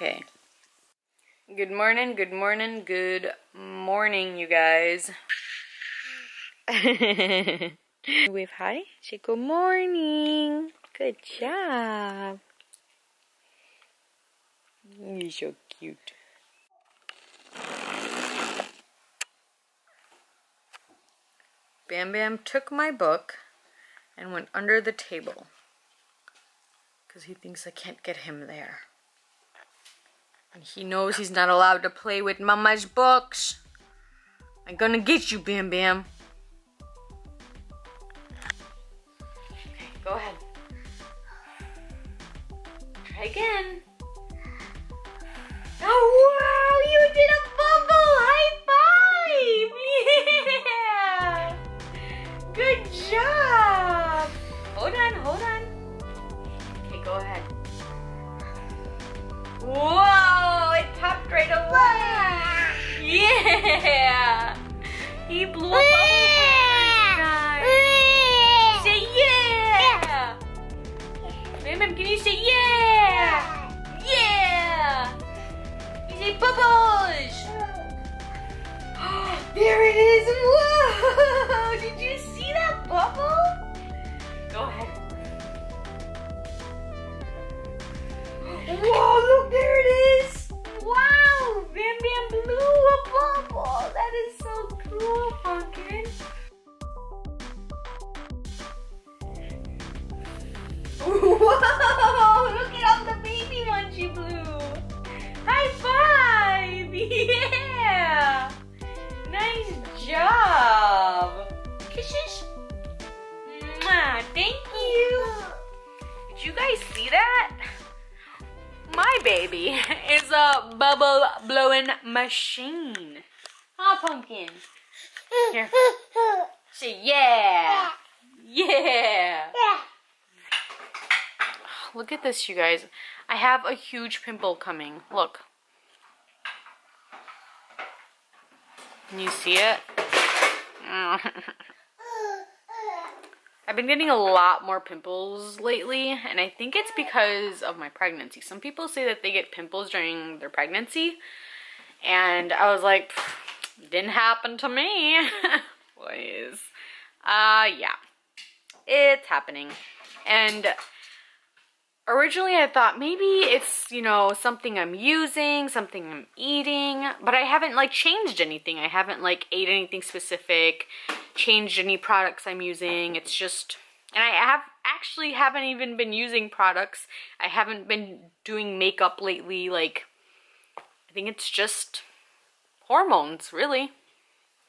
Okay. Good morning, good morning, good morning, you guys. Wave hi. Say good morning. Good job. You're so cute. Bam Bam took my book and went under the table because he thinks I can't get him there. And he knows he's not allowed to play with Mama's books. I'm gonna get you, Bam Bam. Yeah. He blew a bubble. guys. Say yeah. Bam, can you say yeah? Yeah. You say bubbles. there it is. Whoa. Did you see that bubble? Baby is a bubble blowing machine. Huh, Pumpkin? Here. Say yeah. Yeah. Look at this, you guys. I have a huge pimple coming. Look. Can you see it? I've been getting a lot more pimples lately, and I think it's because of my pregnancy. Some people say that they get pimples during their pregnancy, and I was like, didn't happen to me. Boys. Uh, yeah. It's happening. And originally I thought maybe it's, you know, something I'm using, something I'm eating, but I haven't like changed anything. I haven't like ate anything specific, changed any products I'm using. It's just, and I have actually haven't even been using products. I haven't been doing makeup lately. Like, I think it's just hormones, really.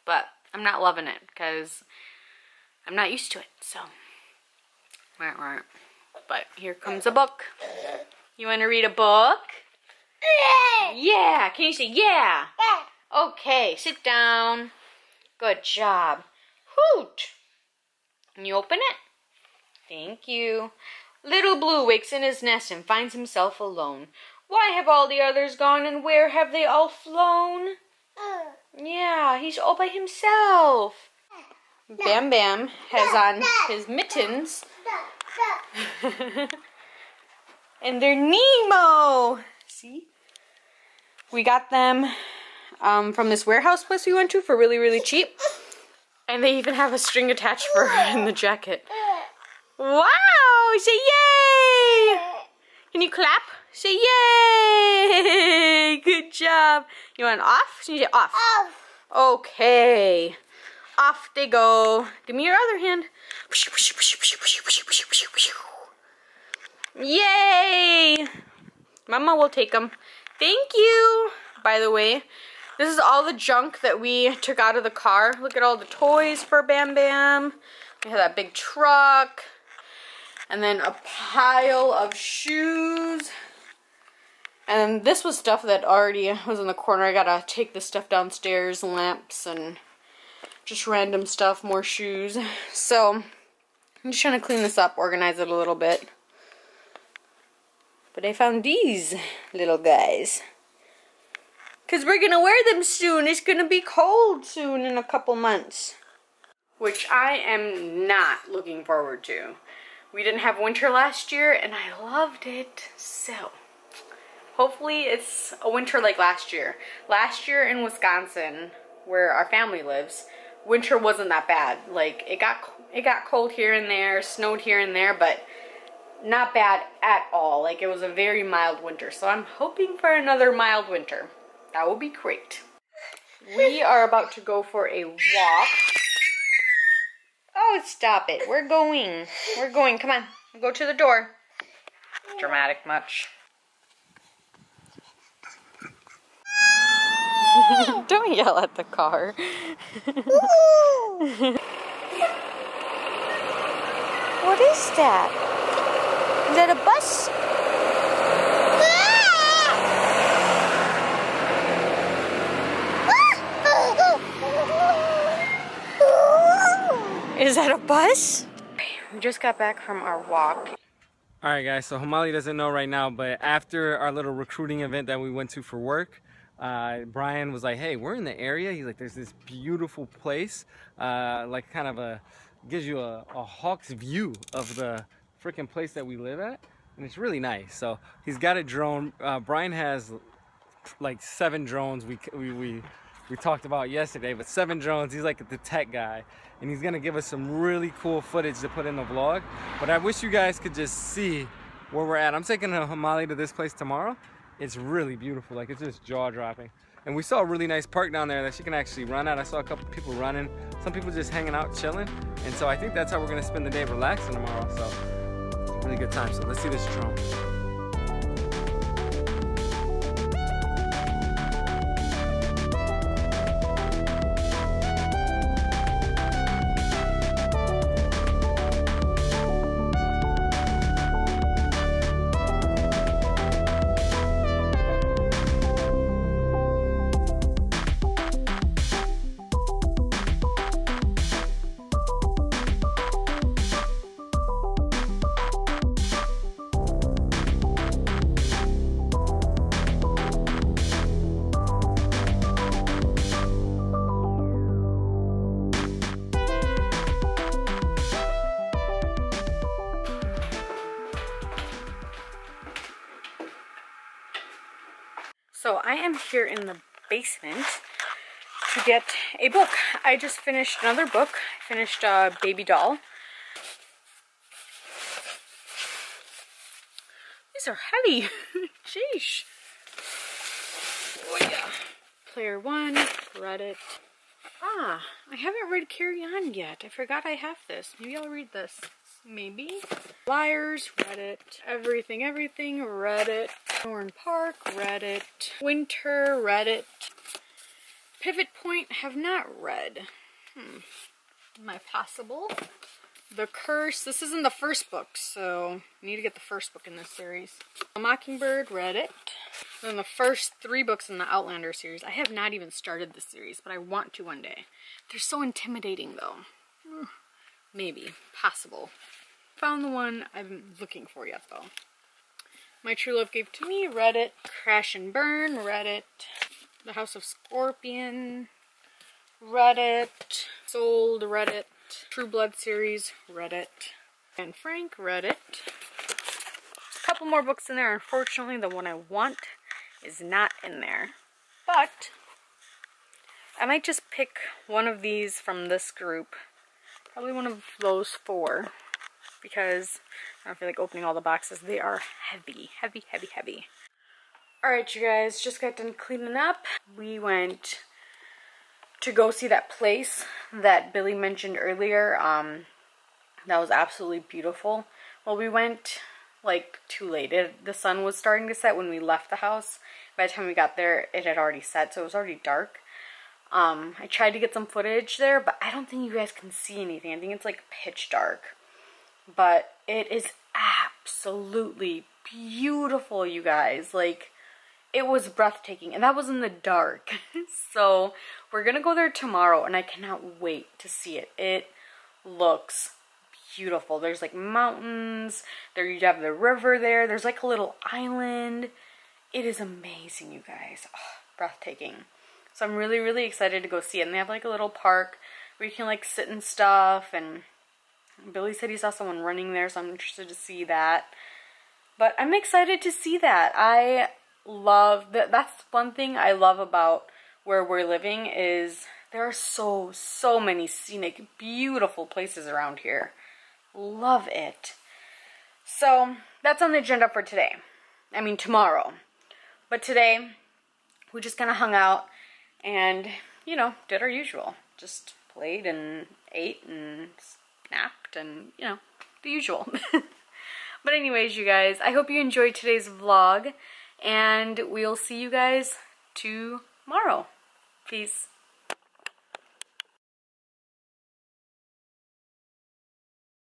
But I'm not loving it because I'm not used to it. So, but here comes a book. You want to read a book? Yeah. Can you say yeah? Okay, sit down. Good job. Hoot. Can you open it? Thank you. Little Blue wakes in his nest and finds himself alone. Why have all the others gone and where have they all flown? Yeah, he's all by himself. Bam Bam has on his mittens. and they're Nemo. See? We got them um, from this warehouse place we went to for really, really cheap. And they even have a string attached for her in the jacket. Wow! Say yay! Can you clap? Say yay! Good job. You want off? So you say off. Off. Okay. Off they go. Give me your other hand. Yay! Mama will take them. Thank you. By the way, this is all the junk that we took out of the car. Look at all the toys for Bam Bam. We have that big truck. And then a pile of shoes. And this was stuff that already was in the corner. I gotta take this stuff downstairs, lamps and just random stuff, more shoes. So, I'm just trying to clean this up, organize it a little bit. But I found these little guys. Because we're going to wear them soon. It's going to be cold soon in a couple months. Which I am not looking forward to. We didn't have winter last year and I loved it. So, hopefully it's a winter like last year. Last year in Wisconsin, where our family lives, winter wasn't that bad. Like it got it got cold here and there, snowed here and there, but not bad at all. Like it was a very mild winter. So I'm hoping for another mild winter. That would be great. We are about to go for a walk. Oh, stop it. We're going. We're going. Come on. Go to the door. Dramatic much. Don't yell at the car. what is that? Is that a bus? Is that a bus? We just got back from our walk. All right, guys, so Himali doesn't know right now, but after our little recruiting event that we went to for work, uh, Brian was like, hey, we're in the area. He's like, there's this beautiful place, uh, like kind of a, gives you a, a hawk's view of the freaking place that we live at. And it's really nice. So he's got a drone. Uh, Brian has like seven drones we, we, we, we talked about yesterday, but seven drones. He's like the tech guy. And he's gonna give us some really cool footage to put in the vlog. But I wish you guys could just see where we're at. I'm taking a Himali to this place tomorrow it's really beautiful. Like it's just jaw dropping. And we saw a really nice park down there that she can actually run at. I saw a couple people running, some people just hanging out, chilling. And so I think that's how we're gonna spend the day relaxing tomorrow. So really good time. So let's see this drone. So I am here in the basement to get a book. I just finished another book. I finished uh, Baby Doll. These are heavy. Sheesh. Oh yeah. Player One, read it. Ah, I haven't read Carry On yet. I forgot I have this. Maybe I'll read this maybe. Liars, Reddit. Everything, everything, Reddit. Thorn Park, Reddit. Winter, Reddit. Pivot Point, have not read. Hmm. Am I possible? The Curse, this isn't the first book, so I need to get the first book in this series. A Mockingbird, Reddit. Then the first three books in the Outlander series. I have not even started this series, but I want to one day. They're so intimidating though. Maybe. Possible. Found the one I'm looking for yet, though. My True Love Gave to Me, read it. Crash and Burn, read it. The House of Scorpion, read it. Sold, read it. True Blood series, read it. Anne Frank, read it. A couple more books in there. Unfortunately, the one I want is not in there. But I might just pick one of these from this group Probably one of those four because I don't feel like opening all the boxes. They are heavy, heavy, heavy, heavy. Alright, you guys, just got done cleaning up. We went to go see that place that Billy mentioned earlier. Um, that was absolutely beautiful. Well, we went like too late. It, the sun was starting to set when we left the house. By the time we got there, it had already set, so it was already dark. Um, I tried to get some footage there, but I don't think you guys can see anything. I think it's like pitch dark. But it is absolutely beautiful, you guys. Like, it was breathtaking. And that was in the dark. so, we're gonna go there tomorrow, and I cannot wait to see it. It looks beautiful. There's like mountains, there you have the river there, there's like a little island. It is amazing, you guys. Oh, breathtaking. So I'm really, really excited to go see it. And they have like a little park where you can like sit and stuff. And Billy said he saw someone running there, so I'm interested to see that. But I'm excited to see that. I love that that's one thing I love about where we're living is there are so so many scenic beautiful places around here. Love it. So, that's on the agenda for today. I mean tomorrow. But today we just kind of hung out and, you know, did our usual. Just played and ate and napped and, you know, the usual. but anyways, you guys, I hope you enjoyed today's vlog and we'll see you guys tomorrow. Peace.